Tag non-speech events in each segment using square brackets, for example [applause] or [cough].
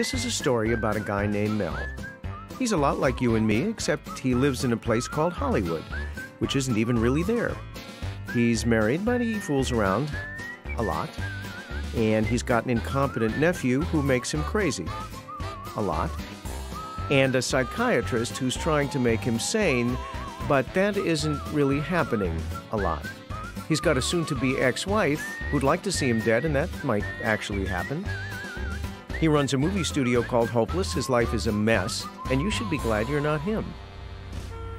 This is a story about a guy named Mel. He's a lot like you and me, except he lives in a place called Hollywood, which isn't even really there. He's married, but he fools around a lot. And he's got an incompetent nephew who makes him crazy a lot. And a psychiatrist who's trying to make him sane, but that isn't really happening a lot. He's got a soon to be ex wife who'd like to see him dead, and that might actually happen. He runs a movie studio called Hopeless. His life is a mess, and you should be glad you're not him.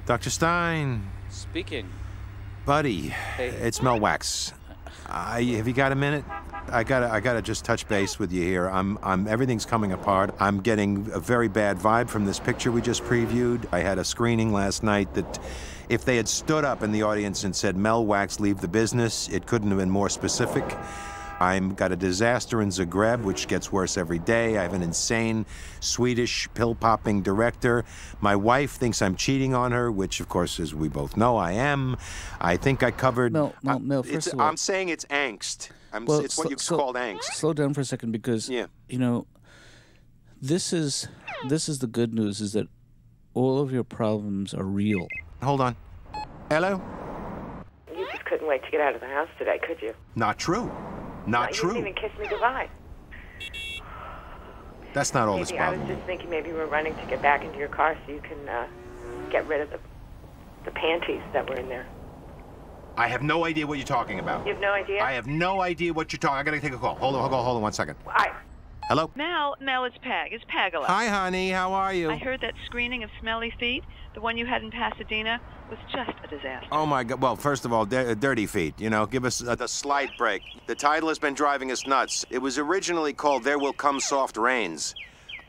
Dr. Stein, Speaking. buddy, it's Mel Wax. I, have you got a minute? I gotta, I gotta just touch base with you here. I'm, I'm, everything's coming apart. I'm getting a very bad vibe from this picture we just previewed. I had a screening last night that, if they had stood up in the audience and said Mel Wax, leave the business, it couldn't have been more specific. I'm got a disaster in Zagreb, which gets worse every day. I have an insane Swedish pill popping director. My wife thinks I'm cheating on her, which, of course, as we both know, I am. I think I covered. Mel, Mel, no. First of all, I'm saying it's angst. I'm, Well, it's what you sl- called angst. Slow down for a second because Yeah. you know this is this is the good news is that all of your problems are real. Hold on. Hello? You just couldn't wait to get out of the house today, could you? Not true. Not you true. didn't even kiss me goodbye. That's not all this Maybe I was just thinking maybe you were running to get back into your car so you can uh, get rid of the the panties that were in there. I have no idea what you're talking about. You have no idea. I have no idea what you're talking. I gotta take a call. Hold on, hold on, hold on one second. I Hello? Mel, Mel, it's Peg. It's Pagala. Hi, honey. How are you? I heard that screening of Smelly Feet, the one you had in Pasadena, was just a disaster. Oh my God! Well, first of all, Di- uh, Dirty Feet. You know, give us a, a slight break. The title has been driving us nuts. It was originally called "There Will Come Soft Rains."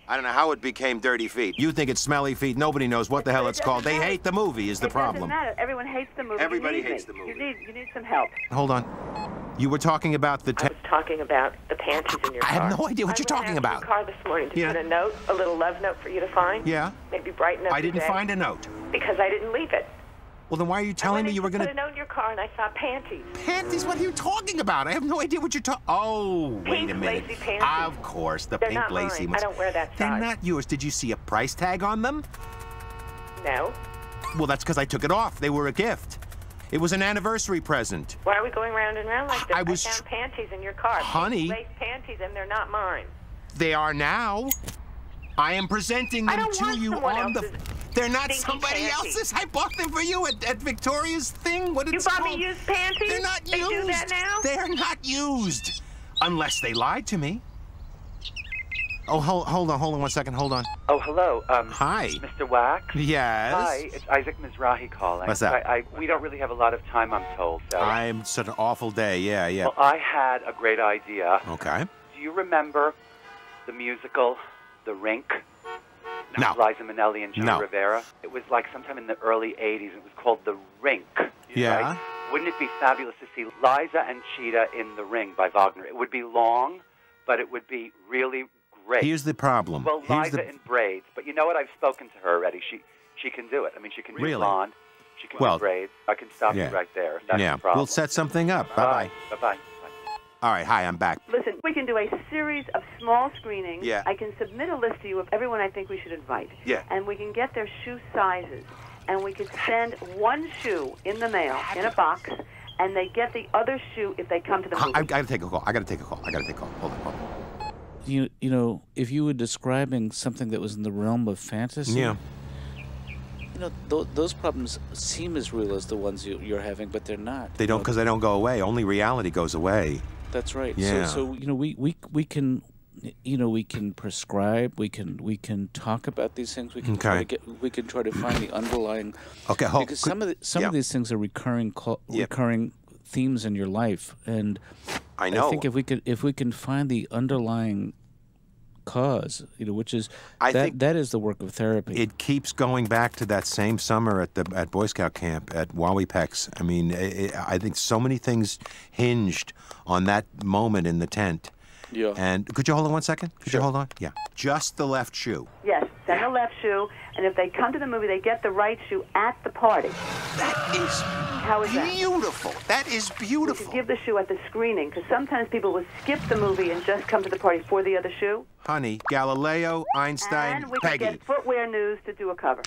I don't know how it became Dirty Feet. You think it's Smelly Feet? Nobody knows what the hell But it it's called. They hate the movie. Is the it problem? doesn't matter. Everyone hates the movie. Everybody hates me. the movie. You need you need some help. Hold on. You were talking about the. I was talking about the panties in your I car. have no idea what I you're talking about. Your car this morning to Yeah. put a note, a little love note for you to find. Yeah. Maybe brighten up I didn't day. find a note. because I didn't leave it. Well, then why are you telling me you were gonna? put a note in your car and I saw panties. Panties? What are you talking about? I have no idea what you're talking. Oh, wait a minute. lacy panties. Of course, the They're pink not lacy mine. ones. I don't wear that size. They're not yours. Did you see a price tag on them? No. Well, that's because I took it off. They were a gift. It was an anniversary present. Why are we going round and round like this? I was found tr- panties in your car. Honey. Lace panties, and they're not mine. They are now. I am presenting them to you on the. Else's They're not stinky somebody panties. else's. I bought them for you at, at Victoria's thing. What did You it's bought called. me used panties? They're not They used. do that now? They're not used, unless they lied to me. Oh, hold, hold on, hold on one second. Hold on. Oh, hello. Um, Hi. Mr. Wax. Yes. Hi, it's Isaac Mizrahi calling. What's that? I, I, we don't really have a lot of time, I'm told. So. I'm such an awful day. Yeah, yeah. Well, I had a great idea. Okay. Do you remember the musical The Rink? No. Liza Minnelli and Joe No. Rivera. It was like sometime in the early 80s. It was called The Rink. Yeah. Right? Wouldn't it be fabulous to see Liza and Chita in The Ring by Wagner? It would be long, but it would be really great. Here's the problem. Well, Here's Liza the, in braids, but you know what? I've spoken to her already. She she can do it. I mean, she can Really? blonde. She can Well, braids. I can stop yeah. you right there. That's yeah. the problem. We'll set something up. Bye bye. Bye bye. All right. Hi, I'm back. Listen, we can do a series of small screenings. Yeah. I can submit a list to you of everyone I think we should invite. Yeah. And we can get their shoe sizes. And we could send one shoe in the mail in a box, and they get the other shoe if they come to the I, movie. I gotta take a call. I gotta take a call. I gotta take a call. Hold on. Hold on. You you know, if you were describing something that was in the realm of fantasy, Yeah. you know, th- those problems seem as real as the ones you, you're having, but they're not. They don't because they don't go away. Only reality goes away. That's right. Yeah. So, so you know, we, we we can, you know, we can prescribe. We can we can talk about these things. We can try to get. We can try to find the underlying. Okay, hold- Because could- some of the, some yeah. of these things are recurring Yeah. recurring themes in your life, and I know. think if we could if we can find the underlying cause, you know, which is I that think- that is the work of therapy. It keeps going back to that same summer at the at Boy Scout camp at Wowee I mean, i i I think so many things hinged on that moment in the tent. Yeah. And could you hold on one second? Could you hold on? Yeah. Just the left shoe. yes, send the left shoe, and if they come to the movie, they get the right shoe at the party. That is How is that? beautiful. That is beautiful. give the shoe at the screening, because sometimes people will skip the movie and just come to the party for the other shoe. honey, Galileo, Einstein, and we Peggy. could get Footwear News to do a cover.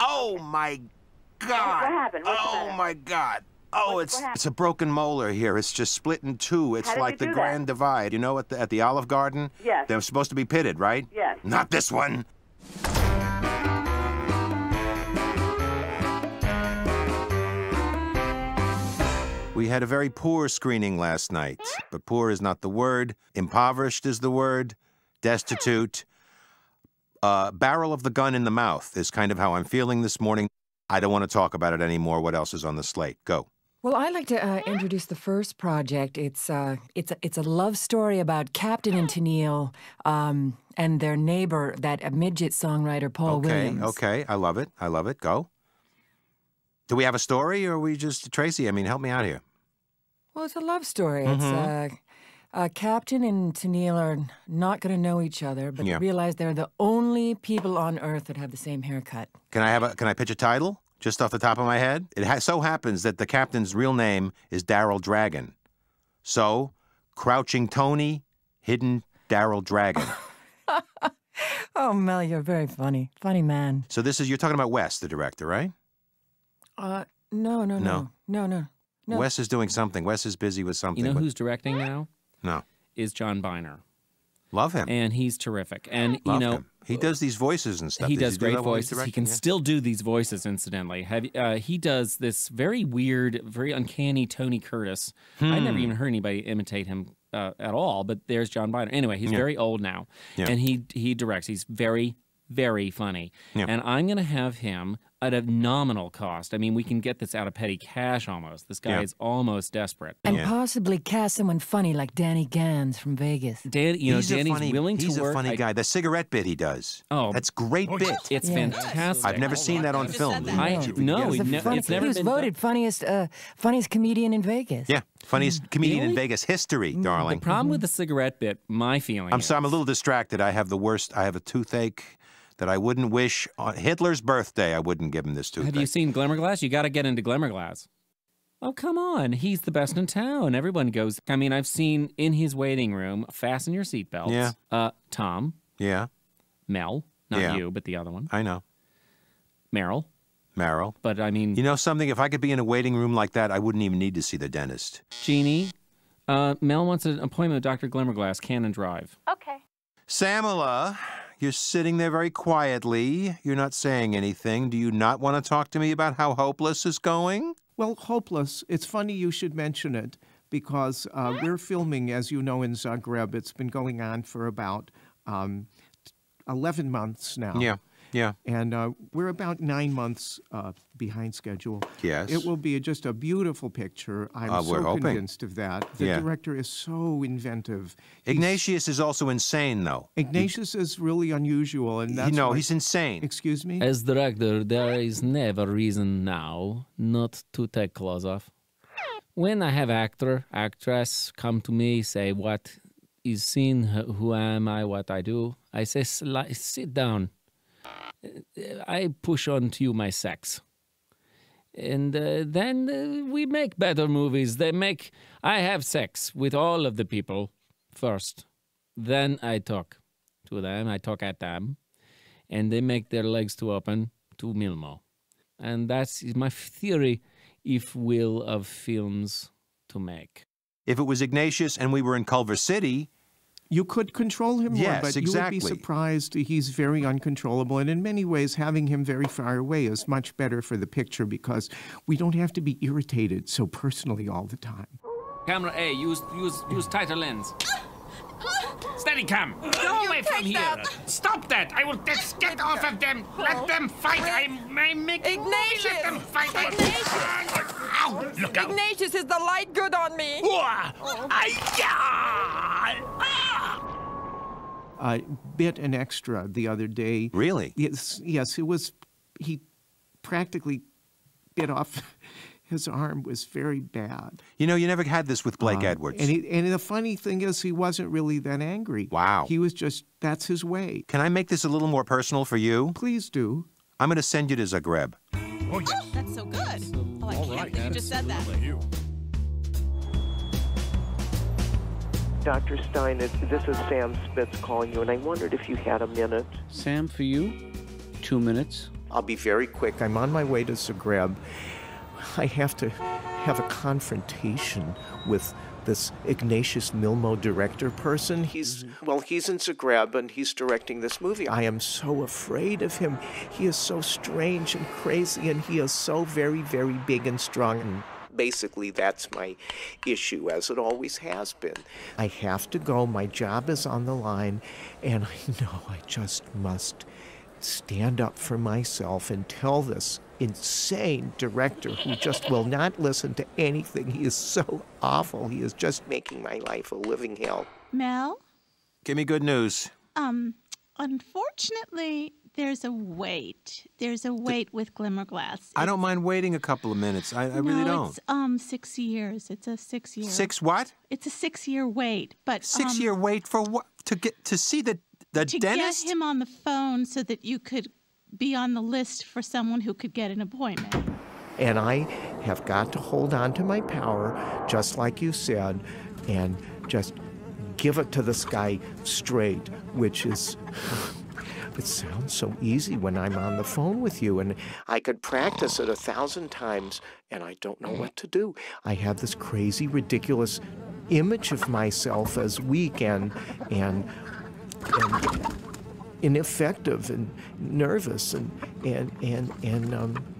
Oh my God! What happened? What's oh my God! Oh, it's it's a broken molar here. It's just split in two. It's like the that? Grand Divide. You know, at the at the Olive Garden. Yes. They're supposed to be pitted, right? Yes. Not this one. We had a very poor screening last night, but poor is not the word. Impoverished is the word. Destitute. Uh, barrel of the gun in the mouth is kind of how I'm feeling this morning. I don't want to talk about it anymore. What else is on the slate? Go. Well, I'd like to uh, introduce the first project. It's uh, it's a, it's a love story about Captain and Tennille um, and their neighbor, that midget songwriter Paul okay, Williams. okay. okay, I love it. I love it. Go. Do we have a story or are we just Tracy? I mean, help me out here. Well, it's a love story. It's Mm-hmm. uh, uh, Captain and Tennille are not going to know each other, but Yeah. realize they're the only people on Earth that have the same haircut. Can I have a can I pitch a title just off the top of my head? It ha- so happens that the captain's real name is Daryl Dragon. So, Crouching Tony, Hidden Daryl Dragon. [laughs] Oh, Mel, you're very funny, funny man. so this is you're talking about Wes, the director, right? Uh, no, no, No. no, no, no. No. Wes is doing something. Wes is busy with something. You know but- who's directing now? No. Is John Byner. Love him. And he's terrific. And, Love you know, him. He does these voices and stuff. he Does does do great he's voices. He can Yeah. still do these voices, incidentally. Have, uh, he does this very weird, very uncanny Tony Curtis. I never Hmm. even heard anybody imitate him uh, at all, but there's John Byner. Anyway, he's Yeah. very old now. Yeah. And he, he directs. He's very, very funny. Yeah. And I'm going to have him at a nominal cost. I mean, we can get this out of petty cash almost. This guy Yeah. is almost desperate. And Yeah. possibly cast someone funny like Danny Gans from Vegas. Dan, you know, he's Danny's a funny, willing he's to work. a funny I- guy. The cigarette bit he does. Oh. that's great bit. It's Yeah. fantastic. I've never seen that on film. I Did you- no, yeah. He was he the ne- funny- it's never he was been done. voted funniest uh, funniest comedian in Vegas. Yeah, funniest comedian in Vegas history, darling. The problem with the cigarette bit, my feeling. I'm is, sorry, I'm a little distracted. I have the worst. I have a toothache that I wouldn't wish on Hitler's birthday. I wouldn't give him this toothache. Have you seen Glimmerglass? You got to get into Glimmerglass. Oh come on, he's the best in town. Everyone goes. I mean, I've seen in his waiting room. Fasten your seatbelts. Yeah. Uh, Tom, Yeah, Mel, not Yeah. you, but the other one, I know, Meryl. Meryl. But I mean, You know something? If I could be in a waiting room like that, I wouldn't even need to see the dentist. Jeannie. Uh, Mel wants an appointment with Dr. Glimmerglass, Cannon Drive. Okay. Samala, you're sitting there very quietly. You're not saying anything. Do you not want to talk to me about how hopeless is going? Well, hopeless. It's funny you should mention it because uh, we're filming, as you know, in Zagreb. It's been going on for about um, 11 months now. Yeah, yeah. And uh, we're about nine months uh, behind schedule. Yes. It will be just a beautiful picture. I'm Uh, so hoping. convinced of that. The Yeah. director is so inventive. He's- Ignatius is also insane, though. Ignatius is really unusual, and that's He, no, why- he's insane. Excuse me. As director, there is never reason now not to take clothes off. When I have actor, actress come to me, say what is seen, who am I, what I do, I say, sit down. I push on to you my sex. And uh, then uh, we make better movies. They make, I have sex with all of the people first. Then I talk to them, I talk at them and they make their legs to open to Milmo. And that's my theory, if will, of films to make. If it was Ignatius and we were in Culver City, You could control him more, Yes, but you would be surprised. He's very uncontrollable, and in many ways, having him very far away is much better for the picture because we don't have to be irritated so personally all the time. Camera A, use use use tighter lens. Steady cam. Go away from here. Stop that. I will get, get off of them. Let them fight. I'm, I'm making Ignatius! Let them fight. Ignatius! Ow, look out. Ignatius, is the light good on me? I bit an extra the other day. Really? Yes, yes. It was. He practically bit off. [laughs] His arm was very bad. you know, you never had this with Blake Uh, Edwards. And, he, and the funny thing is, he wasn't really that angry. Wow. He was just, that's his way. Can I make this a little more personal for you? Please do. I'm going to send you to Zagreb. oh That's so good. Oh, I can't believe you just said that. Dr. Stein, it, this is Sam Spitz calling you, and I wondered if you had a minute. Sam, for you, two minutes. I'll be very quick. I'm on my way to Zagreb. I have to have a confrontation with this Ignatius Milmo director person. He's, mm-hmm. well, he's in Zagreb and he's directing this movie. I am so afraid of him. He is so strange and crazy, and he is so very, very big and strong. And basically, that's my issue, as it always has been. I have to go. My job is on the line, and I [laughs] know I just must stand up for myself and tell this insane director who just will not listen to anything. He is so awful. He is just making my life a living hell. Mel, Give me good news. um, unfortunately, there's a wait. There's a wait with glimmer Glimmerglass. I don't mind waiting a couple of minutes. I, I really don't. It's um six years. It's a six year. Six what? It's a six year wait, but Six um, year wait for what? To get to see the the to dentist? get him on the phone so that you could be on the list for someone who could get an appointment. And I have got to hold on to my power, just like you said, and just give it to this guy straight, which is. It sounds so easy when I'm on the phone with you, and I could practice it a thousand times, and I don't know what to do. I have this crazy, ridiculous image of myself as weak and and and ineffective and nervous and and and and um,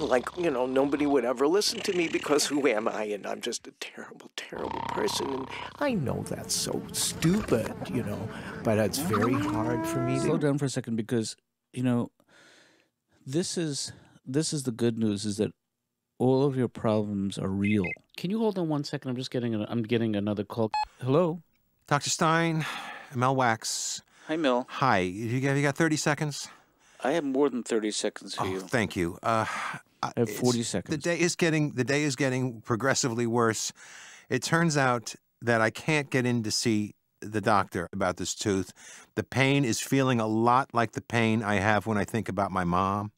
like you know nobody would ever listen to me because who am I and I'm just a terrible terrible person and I know that's so stupid you know but it's very hard for me Slow to down for a second because you know this is this is the good news is that all of your problems are real. Can you hold on one second? I'm just getting a, I'm getting another call. Hello, Dr. Stein, Mel Wax. Hi, Mel. Hi. You got, you got 30 seconds? I have more than 30 seconds for Oh, you. thank you. Uh, I have 40 The day is getting the day is getting progressively worse. It turns out that I can't get in to see the doctor about this tooth. The pain is feeling a lot like the pain I have when I think about my mom.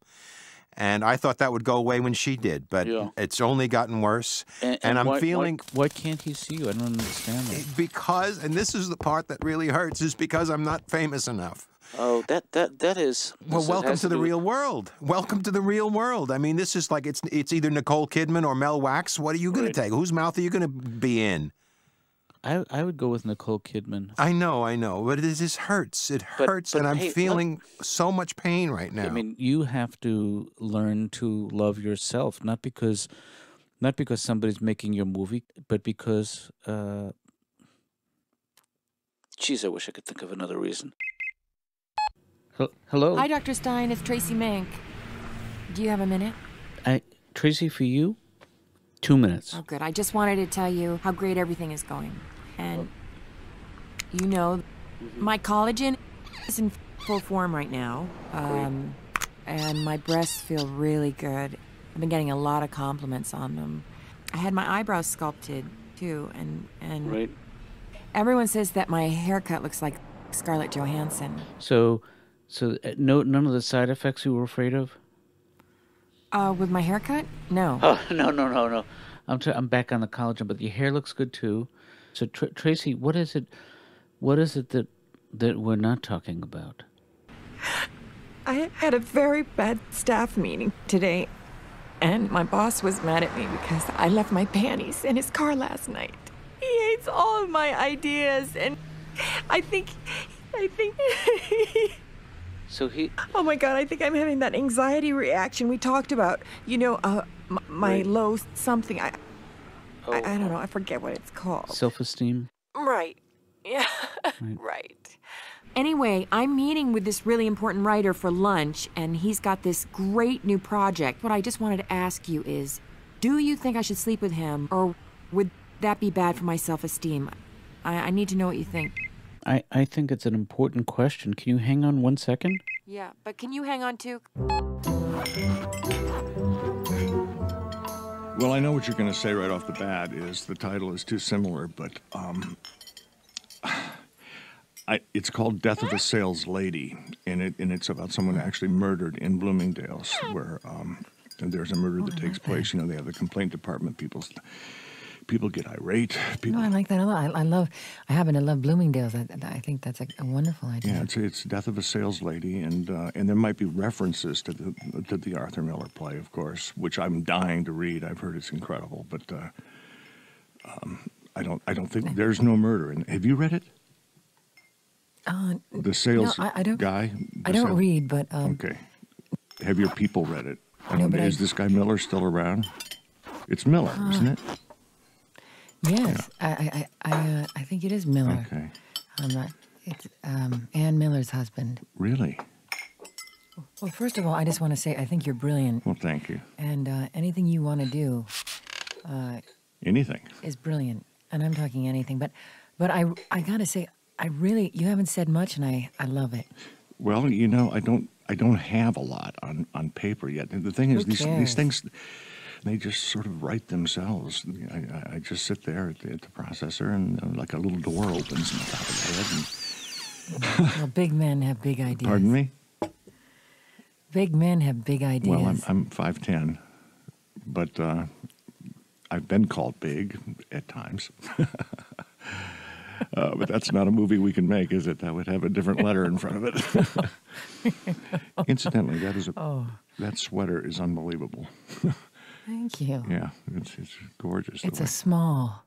And I thought that would go away when she did, but Yeah. it's only gotten worse. And, I'm why- why- feeling Why, can't he see you? I don't understand that. because, and this is the part that really hurts, is because I'm not famous enough. Oh, that that that is. Well, welcome has to the do with- real world. Welcome to the real world. I mean, this is like it's it's either Nicole Kidman or Mel Wax. What are you going Right. to take? Whose mouth are you going to be in? I I would go with Nicole Kidman. I know, I know, but it just hurts. It But- hurts, but and I'm hey, look- feeling so much pain right now. I mean, you have to learn to love yourself, not because, not because somebody's making your movie, but because. Uh, geez, I wish I could think of another reason. Hel- Hello, Hi, Dr. Stein. It's Tracy Mink. Do you have a minute? I, Tracy, for you, two minutes. Oh, good. I just wanted to tell you how great everything is going. And you know, my collagen is in full form right now. Um, and my breasts feel really good. I've been getting a lot of compliments on them. I had my eyebrows sculpted too, and and Right. everyone says that my haircut looks like Scarlett Johansson. So, so uh, no, none of the side effects you were afraid of. Uh, with my haircut? No. [laughs] Oh no no no no! I'm tr- I'm back on the collagen, but your hair looks good too. So Tr- Tracy, what is it? What is it that that we're not talking about? I had a very bad staff meeting today, and my boss was mad at me because I left my panties in his car last night. He hates all of my ideas, and I think, I think, [laughs] So he oh my god, I think I'm having that anxiety reaction we talked about. You know, uh, m- my Right. low something. I, Oh. I, I don't know. I forget what it's called. self-esteem. Right. [laughs] Yeah. Right. right. Anyway, I'm meeting with this really important writer for lunch, and he's got this great new project. What I just wanted to ask you is do you think I should sleep with him, or would that be bad for my self esteem? I, I need to know what you think. I I think it's an important question. Can you hang on one second? Yeah, but can you hang on too? Well, I know what you're going to say right off the bat is the title is too similar, but um, I, it's called Death of a Sales Lady, and it and it's about someone actually murdered in Bloomingdale's, where um, there's a murder that takes place. You know, they have the complaint department. People people get irate. People, No, I like that a lot. I, I love. I happen to love Bloomingdale's. I, I think that's a, a wonderful idea. yeah, it's it's Death of a Sales Lady, and uh, and there might be references to the to the Arthur Miller play, of course, which I'm dying to read. I've heard it's incredible, but uh, um, I don't I don't think there's no murder. in Have you read it? Uh, The sales no, I, I don't. guy. I don't sales- read, but um, Okay. Have your people read it? No, but is I- this guy Miller still around? It's Miller, Uh, isn't it? Yes, I I I I, uh, I think it is Miller. Okay. I'm not. It's um, Ann Miller's husband. Really? Well, first of all, I just want to say I think you're brilliant, Well, thank you. and uh, anything you want to do uh, Anything. is brilliant. And I'm talking anything, but but I I gotta say I really you haven't said much, and I I love it. Well, you know, I don't I don't have a lot on, on paper yet. The thing is, Who these cares? these things, they just sort of write themselves. I, I, just sit there at the, at the processor, and uh, like a little door opens on the top of the head. And, [laughs] well, big men have big ideas. pardon me. Big men have big ideas. Well, I'm I'm five ten, but uh, I've been called big at times. [laughs] Uh, but that's not a movie we can make, is it? That would have a different letter in front of it. [laughs] Incidentally, that is a Oh. that sweater is unbelievable. Thank you. Yeah, it's, it's gorgeous. the It's way- a small.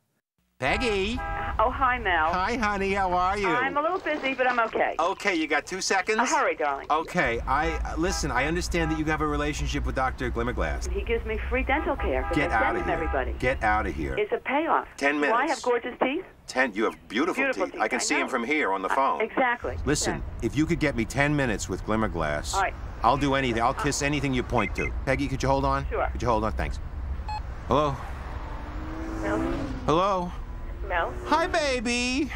Peggy. Oh, hi, Mel. Hi, honey. How are you? I'm a little busy, but I'm okay. Okay, you got two seconds? Uh, hurry, darling. Okay, I uh, listen. I understand that you have a relationship with Dr. Glimmerglass. He gives me free dental care. Get I send out of here. everybody. Get out of here. It's a payoff. Ten Do I have gorgeous teeth? Ten. You have beautiful, Beautiful teeth. teeth, I can I see them know. from here on the Uh, phone. exactly. Listen, if you could get me ten minutes with Glimmerglass, All right. I'll do anything. I'll kiss anything you point to. Peggy, could you hold on? Sure. Could you hold on? Thanks. Hello. Mel? Hello. Mel? Hi, baby.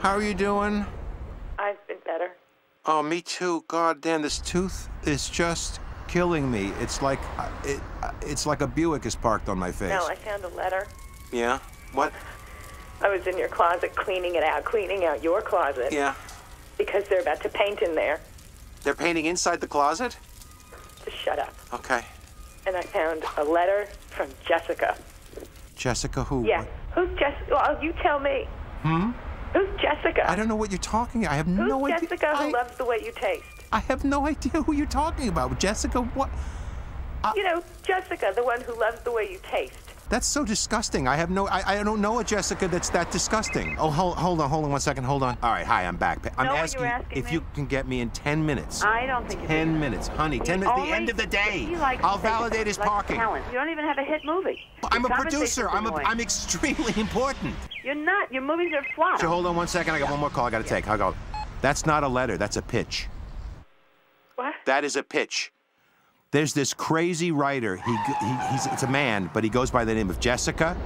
How are you doing? I've been better. Oh, me too. God damn, this tooth is just killing me. It's like uh, it, uh, it's like a Buick is parked on my face. Mel, I found a letter. Yeah. What? I was in your closet cleaning it out, cleaning out your closet. Yeah. Because they're about to paint in there. They're painting inside the closet. Just shut up. Okay. And I found a letter from Jessica. Jessica, who? Yeah. Who's Jessica? Well, you tell me. Hmm. Who's Jessica? I don't know what you're talking. I have Who's no idea. Jessica who loves the way you taste? I have no idea who you're talking about. Jessica, what? you know, Jessica, the one who loves the way you taste. That's so disgusting. I have no. I, I don't know a Jessica that's that disgusting. Oh, hold, hold on, hold on one second. Hold on. All right. Hi, I'm back. I'm Know what you asking, asking if me? you can get me in ten minutes. I don't think you Ten can. minutes, honey. He Ten minutes. The end of the day. I'll validate his like parking. Talent. You don't even have a hit movie. I'm a producer. I'm a. I'm extremely [laughs] important. You're not. Your movies are flop. So hold on one second. I got one more call I got to take. I'll go. That's not a letter. That's a pitch. What? That is a pitch. There's this crazy writer. He, he he's it's a man, but he goes by the name of Jessica,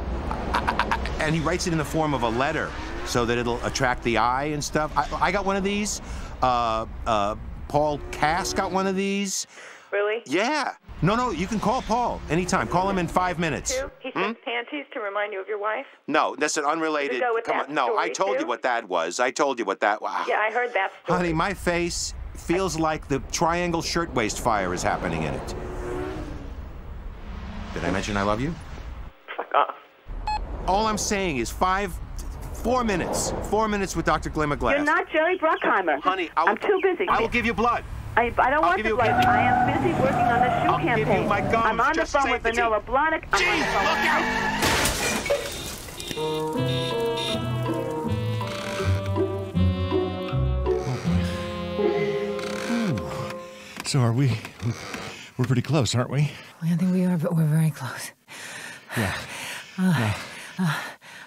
and he writes it in the form of a letter so that it'll attract the eye and stuff. I, I got one of these. Uh, uh, Paul Cass got one of these. Really? Yeah. No, no, you can call Paul anytime. Call him in five minutes. Too? He sends panties to remind you of your wife? No, that's an unrelated. Go with come that on. No, I told too? you what that was. I told you what that was. Yeah, I heard that story. Honey, my face feels like the triangle shirtwaist fire is happening in it. Did I mention I love you? Fuck off. All I'm saying is five, four minutes. Four minutes with Dr. Glimmerglass. You're not Jerry Bruckheimer. Honey, I I'm too busy. I will give you blood. I, I don't want the you- blood. I am busy working on the shoe I'll campaign. I'm on the phone with Vanilla Blahnik. I'm on the phone So are we? We're pretty close, aren't we? I think we are, but we're very close. Yeah. [sighs] Uh, uh,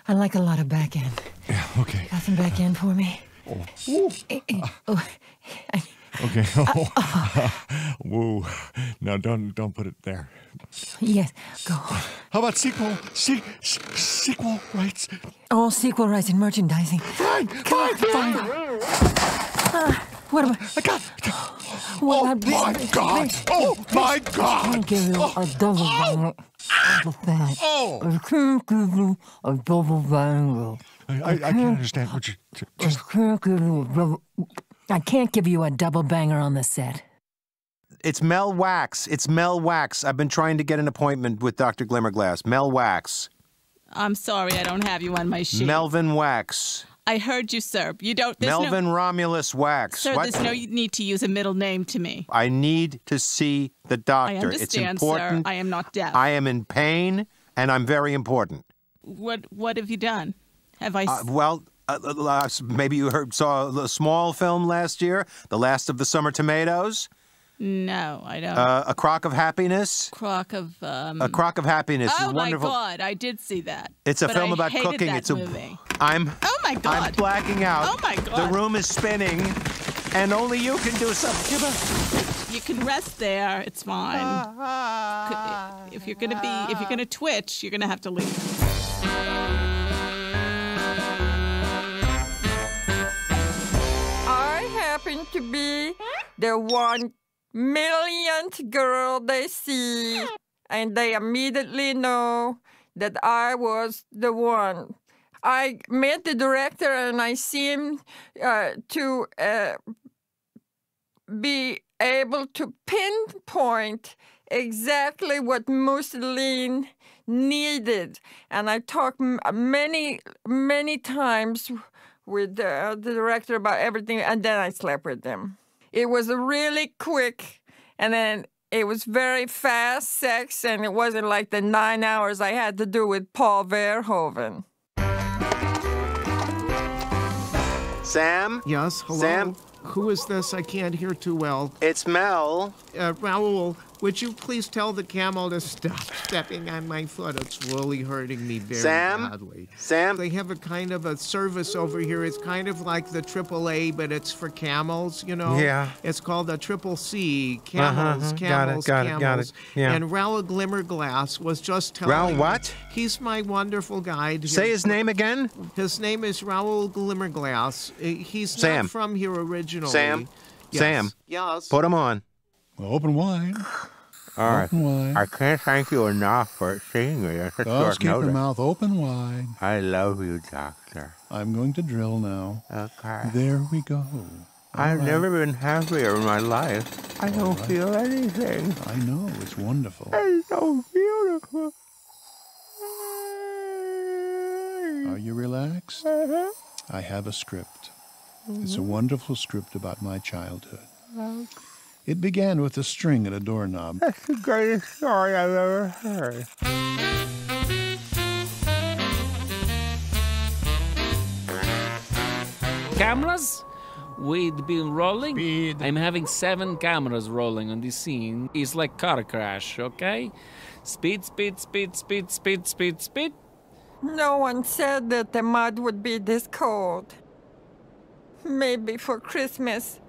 I like a lot of back end. Yeah. Okay. Got some back end for me. Oh. Eh, eh, oh, [laughs] Okay. [laughs] Whoa. No, don't don't put it there. yes, go. How about sequel? Se- se- sequel rights. All sequel rights and merchandising. Fine, fine, fine. Uh, what am I? I got. What Oh about my God! Oh my God! I'll give you a oh. double oh. banger. Oh. Double bang. Oh. I can't give you a double banger. I, I, I can't understand what you. Just I can't give you a double. I can't give you a double banger on the set. It's Mel Wax. It's Mel Wax. I've been trying to get an appointment with Dr. Glimmerglass. Mel Wax. I'm sorry, I don't have you on my sheet. Melvin Wax. I heard you, sir. You don't. Melvin no, Romulus Wax. Sir, What? there's no need to use a middle name to me. I need to see the doctor. I understand, it's important. sir. I am not deaf. I am in pain, and I'm very important. What What have you done? Have I? Uh, well, uh, uh, uh, maybe you heard saw a small film last year, The Last of the Summer Tomatoes, no, I don't. uh, A Crock of Happiness. Crock of. Um, A Crock of Happiness oh is wonderful. my God! I did see that. It's a But film I about hated cooking. That it's a. movie. I'm. Oh my God! I'm blacking out. Oh my god. The room is spinning, and only you can do something about. You can rest there. It's fine. If you're gonna be, if you're gonna twitch, you're gonna have to leave. I happen to be the one millionth girl they see, and they immediately know that I was the one. I met the director and I seemed uh, to uh, be able to pinpoint exactly what Mussolini needed. And I talked many, many times with uh, the director about everything, and then I slept with them. It was really quick, and then it was very fast sex, and it wasn't like the nine hours I had to do with Paul Verhoeven. Sam? Yes, hello? Sam? Who is this? I can't hear too well. It's Mel. Uh, Raoul, would you please tell the camel to stop stepping on my foot? It's really hurting me very Sam? badly. Sam? They have a kind of a service over here. It's kind of like the AAA, but it's for camels, you know? Yeah. It's called the Triple C. Camels, uh-huh. Got it, camels, got it, got it. Yeah. And Raoul Glimmerglass was just telling Raoul me- what? He's my wonderful guide. here. Say his name again. His name is Raoul Glimmerglass. Uh, He's Sam. not from here originally. Sam? Yes. Sam. Yes. Put him on. Open wide. [sighs] All right. Open wide. I can't thank you enough for seeing me at such Just short keep your mouth open wide. I love you, Doctor. I'm going to drill now. Okay. There we go. I've right. never been happier in my life. I don't right. feel anything. I know, it's wonderful. It's so beautiful. Are you relaxed? Uh-huh. I have a script. It's Mm-hmm. a wonderful script about my childhood. It began with a string and a doorknob. That's the greatest story I've ever heard. Cameras? We'd been rolling. I'm having seven cameras rolling on this scene. It's like car crash, okay? Speed, speed, speed, speed, speed, speed, speed. No one said that the mud would be this cold. Maybe for Christmas,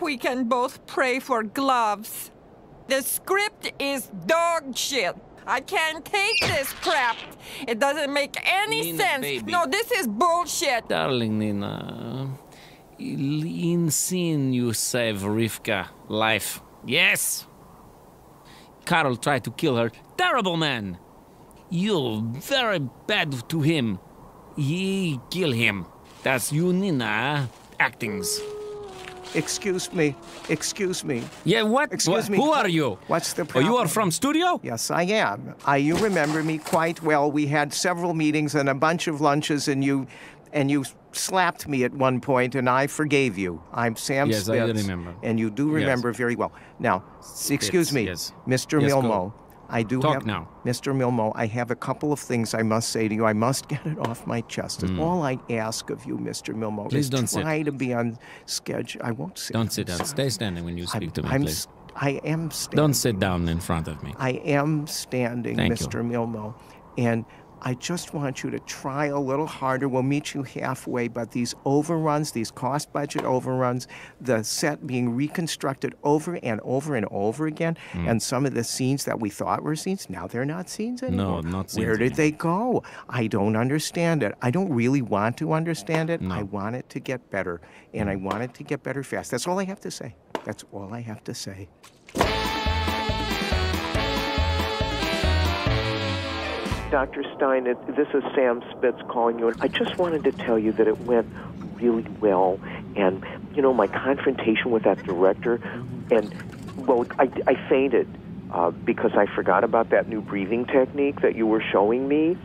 we can both pray for gloves. The script is dog shit. I can't take this crap. It doesn't make any Nina, sense. baby. No, this is bullshit. Darling Nina, in scene you save Rivka life. Yes. Carl tried to kill her. Terrible man. You very bad to him. He kill him. That's you, Nina, actings. Excuse me. Excuse me. Yeah, what? Excuse Wha- me. Who are you? What's the problem? Oh, you are from studio? Yes, I am. I, you remember me quite well. We had several meetings and a bunch of lunches, and you, and you slapped me at one point, and I forgave you. I'm Sam Yes, I do Spitz, remember. and you do Yes. remember very well. Now, excuse Spitz, me, yes. Mr. Yes, go. I do Talk have now. Mr. Milmo. I have a couple of things I must say to you. I must [laughs] get it off my chest. Mm. all I ask of you, Mr. Milmo. Please is don't sit. try to be on schedule. I won't sit. Don't sit down. Stay standing when you speak I'm, to me, I'm please. I am standing. Don't sit down in front of me. I am standing, Thank you. Mr. Milmo. And I just want you to try a little harder. We'll meet you halfway, but these overruns, these cost budget overruns, the set being reconstructed over and over and over again, Mm. and some of the scenes that we thought were scenes, now they're not scenes anymore. No, not Where scenes did they go? I don't understand it. I don't really want to understand it. No. I want it to get better, and I want it to get better fast. That's all I have to say. That's all I have to say. Dr. Stein, it, this is Sam Spitz calling you. And I just wanted to tell you that it went really well. And, you know, my confrontation with that director, and, well, I, I fainted uh, because I forgot about that new breathing technique that you were showing me.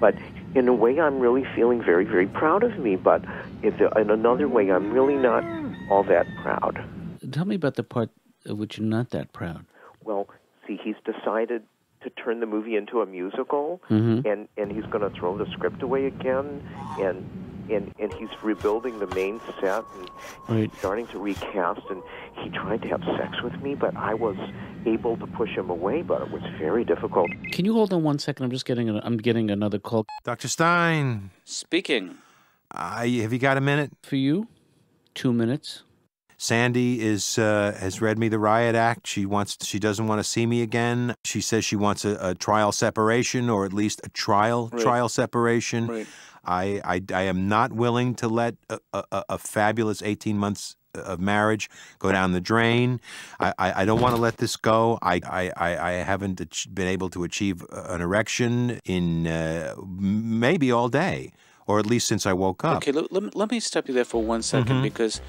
But in a way, I'm really feeling very, very proud of me. But if, in another way, I'm really not all that proud. Tell me about the part of which you're not that proud. Well, see, he's decided to turn the movie into a musical, Mhm. and and he's going to throw the script away again, and and and he's rebuilding the main set and Right. starting to recast. And he tried to have sex with me, but I was able to push him away, but it was very difficult. Can you hold on one second? I'm just getting a, I'm getting another call. Dr. Stein. Speaking. I have you got a minute? For you? Two minutes. Sandy is uh, has read me the riot act. She wants she doesn't want to see me again. She says she wants a, a trial separation or at least a trial Right. trial separation. Right. I, I I am not willing to let a, a, a fabulous eighteen months of marriage go down the drain. I, I, I don't want to let this go. I, I, I haven't been able to achieve an erection in uh, maybe all day, or at least since I woke up. Okay, let, let, me- let me stop you there for one second Mhm. because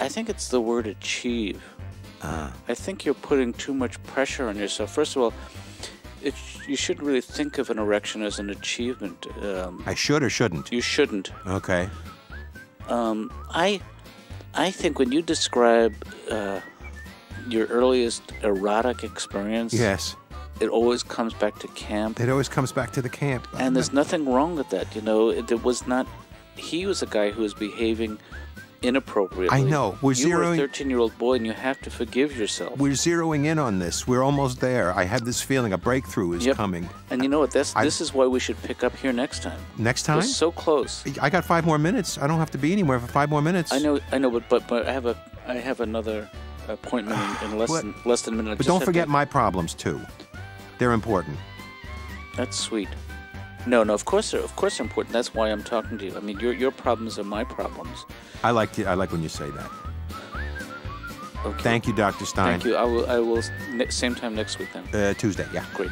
I think it's the word achieve. Uh, I think you're putting too much pressure on yourself. First of all, it, you shouldn't really think of an erection as an achievement. Um, I should or shouldn't. you shouldn't. Okay. Um, I, I think when you describe uh, your earliest erotic experience, Yes. it always comes back to camp. It always comes back to the camp. And there's nothing wrong with that. You know, it, it was not. He was a guy who was behaving inappropriately. I know. We're you were a 13 year old boy, and you have to forgive yourself. We're zeroing in on this. We're almost there. I have this feeling a breakthrough is Yep. coming. And you know what? That's I- this is why we should pick up here next time. Next time? We're so close. I got five more minutes. I don't have to be anywhere for five more minutes. I know, I know, but but, but I have a I have another appointment in, in less What? than less than a minute. I But don't forget to- my problems too. They're important. That's sweet. No, no, of course they're of course they're important. That's why I'm talking to you. I mean, your your problems are my problems. I like to, I like when you say that. Okay. Thank you, Dr. Stein. Thank you. I will. I will. ne- Same time next week then. Uh, Tuesday, yeah. Great.